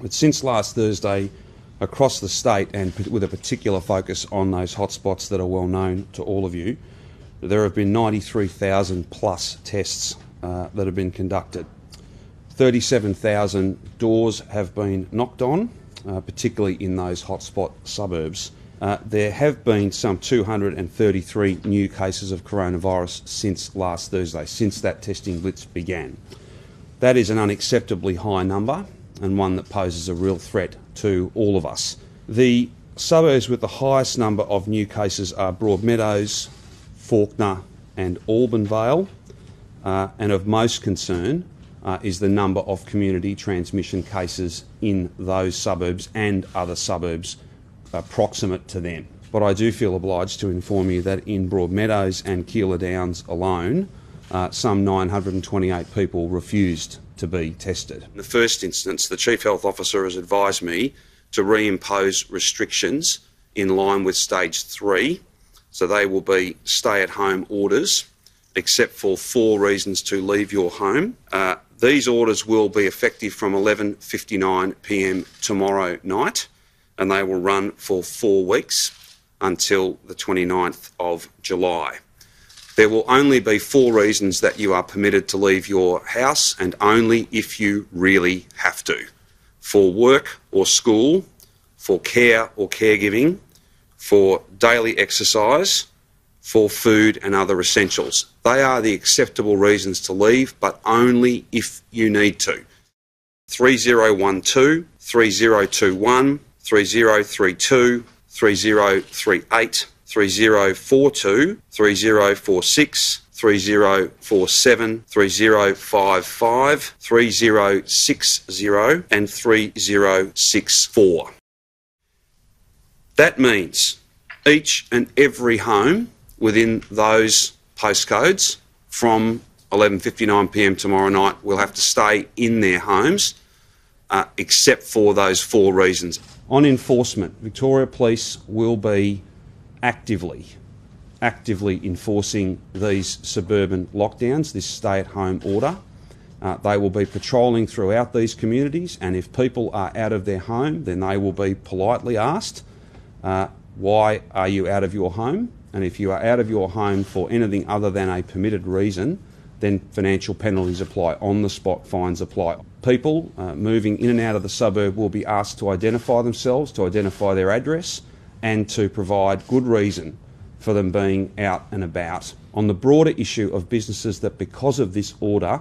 But since last Thursday, across the state and with a particular focus on those hotspots that are well known to all of you, there have been 93,000 plus tests uh, that have been conducted. 37,000 doors have been knocked on, uh, particularly in those hotspot suburbs. Uh, there have been some 233 new cases of coronavirus since last Thursday, since that testing blitz began. That is an unacceptably high number and one that poses a real threat to all of us. The suburbs with the highest number of new cases are Broadmeadows, Fawkner, and Albanvale, uh, and of most concern uh, is the number of community transmission cases in those suburbs and other suburbs uh, proximate to them. But I do feel obliged to inform you that in Broadmeadows and Keilor Downs alone, uh, some 928 people refused to be tested. In the first instance, the Chief Health Officer has advised me to reimpose restrictions in line with stage three. So they will be stay at home orders, except for four reasons to leave your home. Uh, these orders will be effective from 11:59 p.m. tomorrow night, and they will run for four weeks until the 29th of July. There will only be four reasons that you are permitted to leave your house, and only if you really have to for work or school, for care or caregiving, for daily exercise, for food and other essentials. They are the acceptable reasons to leave, but only if you need to. 3012, 3021, 3032, 3038, 3042, 3046, 3047, 3055, 3060 and 3064. That means each and every home within those postcodes from 11.59pm tomorrow night will have to stay in their homes uh, except for those four reasons. On enforcement, Victoria Police will be actively, actively enforcing these suburban lockdowns, this stay at home order. Uh, they will be patrolling throughout these communities, and if people are out of their home, then they will be politely asked, uh, Why are you out of your home? And if you are out of your home for anything other than a permitted reason, then financial penalties apply, on the spot fines apply. People uh, moving in and out of the suburb will be asked to identify themselves, to identify their address, and to provide good reason for them being out and about. On the broader issue of businesses that, because of this order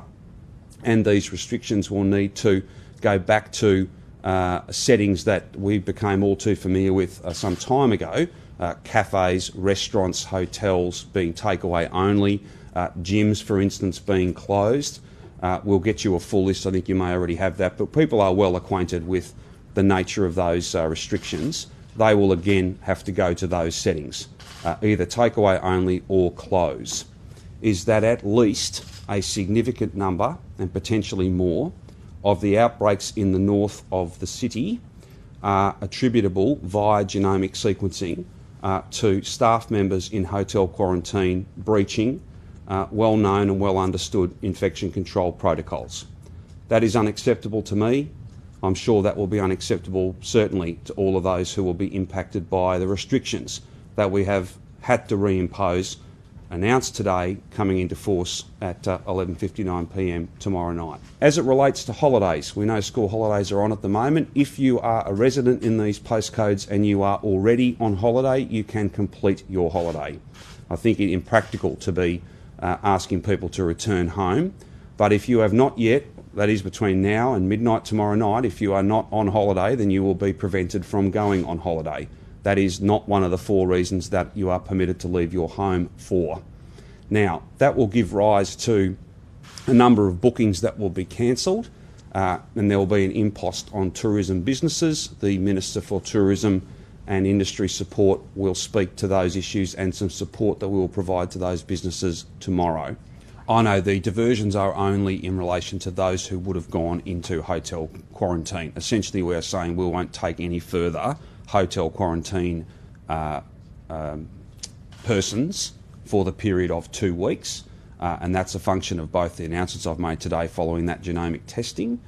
and these restrictions, will need to go back to uh, settings that we became all too familiar with uh, some time ago uh, cafes, restaurants, hotels being takeaway only, uh, gyms, for instance, being closed. Uh, we'll get you a full list. I think you may already have that, but people are well acquainted with the nature of those uh, restrictions they will again have to go to those settings, uh, either takeaway only or close. Is that at least a significant number, and potentially more, of the outbreaks in the north of the city are attributable via genomic sequencing uh, to staff members in hotel quarantine breaching uh, well known and well understood infection control protocols. That is unacceptable to me. I'm sure that will be unacceptable, certainly, to all of those who will be impacted by the restrictions that we have had to reimpose, announced today, coming into force at uh, 11.59pm tomorrow night. As it relates to holidays, we know school holidays are on at the moment. If you are a resident in these postcodes and you are already on holiday, you can complete your holiday. I think it impractical to be uh, asking people to return home. But if you have not yet that is between now and midnight tomorrow night, if you are not on holiday, then you will be prevented from going on holiday. That is not one of the four reasons that you are permitted to leave your home for. Now, that will give rise to a number of bookings that will be cancelled, uh, and there will be an impost on tourism businesses. The Minister for Tourism and Industry Support will speak to those issues and some support that we will provide to those businesses tomorrow. I know the diversions are only in relation to those who would have gone into hotel quarantine. Essentially, we're saying we won't take any further hotel quarantine uh, um, persons for the period of two weeks, uh, and that's a function of both the announcements I've made today following that genomic testing